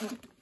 Mm.